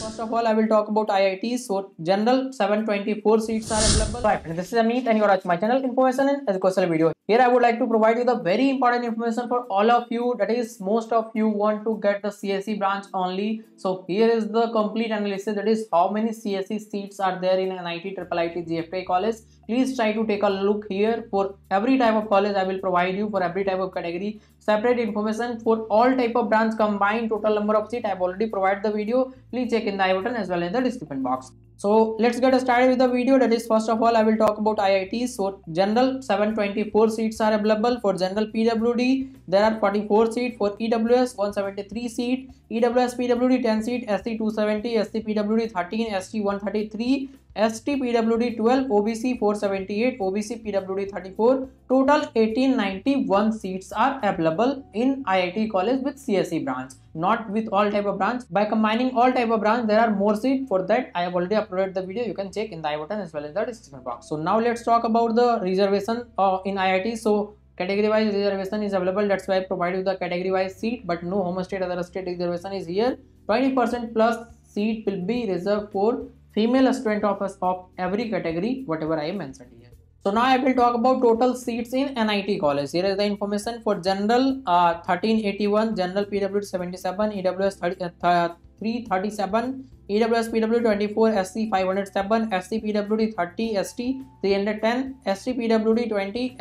First of all, I will talk about IITs. So, general 724 seats are available. And this is Amit, and you are watching my channel information in educational video. Here, I would like to provide you the very important information for all of you. That is, most of you want to get the CSE branch only. So, here is the complete analysis. That is, how many CSE seats are there in NIT, Triple IT, GFT college. Please try to take a look here for every type of college. I will provide you for every type of category separate information for all type of brands combined total number of seat. I have already provided the video. Please check in the i button as well in the description box. So let's get started with the video. That is first of all I will talk about IITs. So general 724 seats are available for general PWD. There are 44 seats for EWS 173 seat, EWS PWD 10 seat, SC 270, SC PWD 13, ST 133, ST PWD 12, OBC 478, OBC PWD 34. Total 1891 seats are available in IIT college with CSE branch not with all type of branch by combining all type of branch there are more seats for that. I have already uploaded the video. You can check in the i button as well as the description box. So now let's talk about the reservation uh, in iit so category wise reservation is available. That's why i provide you the category wise seat but no home state other state reservation is here. 20 percent plus seat will be reserved for female student of, of every category whatever i mentioned here so now I will talk about total seats in NIT college. Here is the information for general uh, 1381, general PW 77, EWS 30, uh, 337, EWS PW 24, SC 507, SC PWD 30, ST 310, ST PWD 20,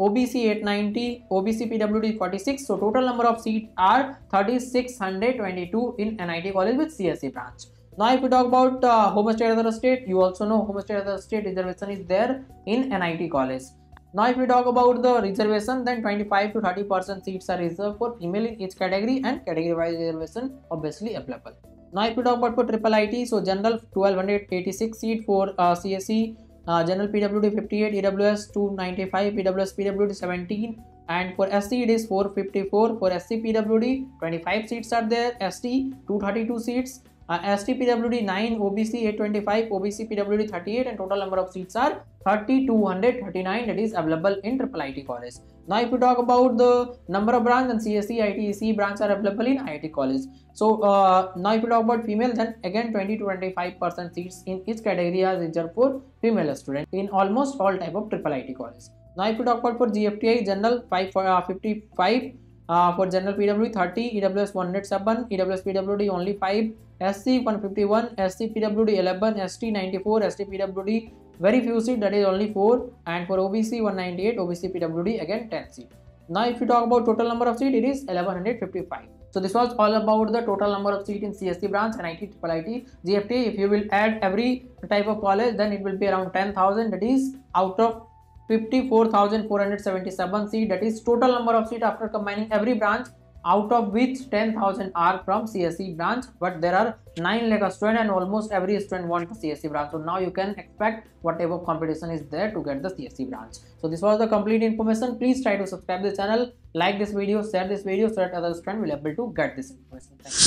OBC 890, OBC PWD 46. So total number of seats are 3622 in NIT college with CSE branch. Now, if we talk about uh, home state other state, you also know home state other state reservation is there in NIT college. Now, if we talk about the reservation, then 25 to 30 percent seats are reserved for female in each category and category wise reservation obviously applicable. Now, if we talk about for triple IT, so general 1286 seat for uh, CSE, uh, general PWD 58, EWS 295, EWS PWD 17, and for SC it is 454. For SC PWD 25 seats are there, ST 232 seats uh, STPWD 9, OBC 825, OBC PWD 38 and total number of seats are 3239 that is available in Triple IT college. Now if you talk about the number of branch then CSE, ITEC branch are available in IIT college. So uh, now if you talk about female then again 20 to 25 percent seats in each category are reserved for female students in almost all type of Triple IT college. Now if you talk about for GFTI general 5, uh, 55 uh, for general PW 30, EWS 107, EWS PWD only 5, SC 151, SC PWD 11, ST 94, ST PWD very few seat that is only 4 and for OBC 198, OBC PWD again 10 seat. Now if you talk about total number of seat it is 1155. So this was all about the total number of seat in CSE branch and IT GFT. If you will add every type of college then it will be around 10,000 that is out of 54,477 seat that is total number of seat after combining every branch out of which 10,000 are from CSE branch but there are 9 lakh student and almost every student want CSE branch. So now you can expect whatever competition is there to get the CSE branch. So this was the complete information. Please try to subscribe the channel like this video share this video so that other student will able to get this information